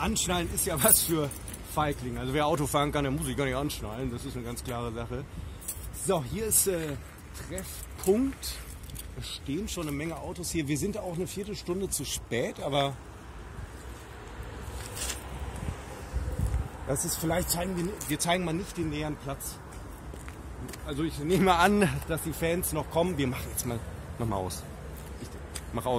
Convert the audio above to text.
Anschnallen ist ja was für Feigling. Also wer Auto fahren kann, der muss sich gar nicht anschnallen. Das ist eine ganz klare Sache. So, hier ist äh, Treffpunkt. Es stehen schon eine Menge Autos hier. Wir sind auch eine Viertelstunde zu spät, aber das ist vielleicht zeigen wir, wir zeigen mal nicht den näheren Platz. Also ich nehme an, dass die Fans noch kommen. Wir machen jetzt mal, mach mal aus. Ich mach aus.